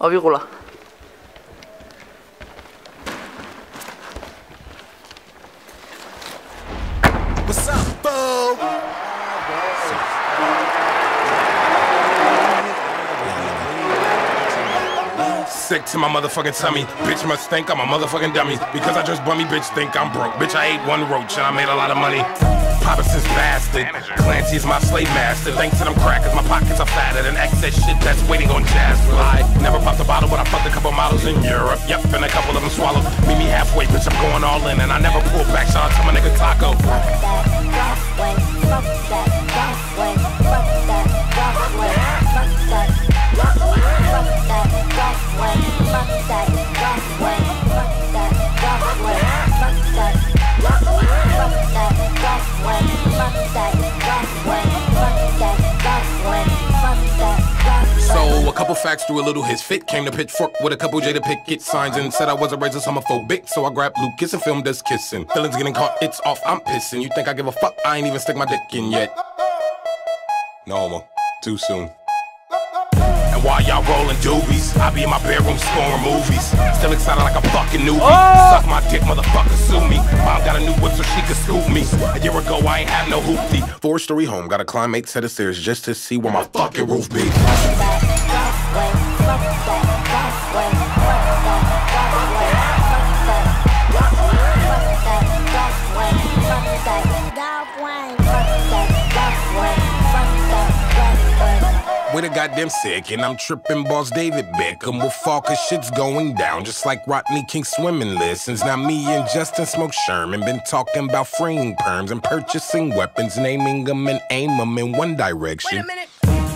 avícola. What's up, Bo? Sick to my motherfucking tummy. Bitch must think I'm a motherfucking dummy. Because I just bummy, bitch think I'm broke. Bitch, I ate one roach and I made a lot of money. Poppins is bastard. Clancy's my slave master. Thanks to them crackers, my pockets are fatter than excess shit that's waiting on jazz. Lie models in Europe. Yep, and a couple of them swallowed. Meet me halfway, bitch, I'm going all in. And I never pull back. Shout out to my nigga Taco. Couple facts threw a little his fit. Came to pitchfork with a couple Jada Pinkett signs and said I was a racist homophobic. So I grabbed Lucas and filmed us kissing. Feelings getting caught, it's off, I'm pissing. You think I give a fuck? I ain't even stick my dick in yet. No homo. Too soon. And while y'all rolling doobies, I be in my bedroom scoring movies. Still excited like a fucking newbie. Oh! Suck my dick, motherfucker, sue me. Mom got a new whip so she could scoop me. A year ago, I ain't have no hoopty. Four story home, got to climb eight set of stairs just to see where my fucking roof be. With a goddamn sick, and I'm tripping boss David Beckham with fall cause shit's going down. Just like Rodney King swimming lessons. Now me and Justin Smoke Sherman been talking about freeing perms and purchasing weapons, naming them and aim them in one direction. Wait a minute.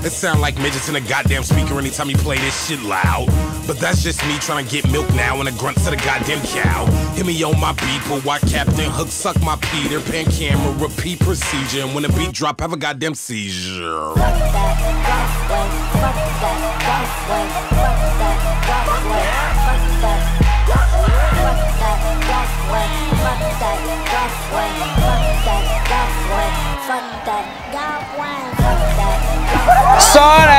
It sound like midgets in a goddamn speaker anytime you play this shit loud. But that's just me trying to get milk now and a grunt to the goddamn cow. Hit me on my beat, but why Captain Hook suck my Peter Pan camera, repeat procedure. And when the beat drop, have a goddamn seizure. Fuck that, allora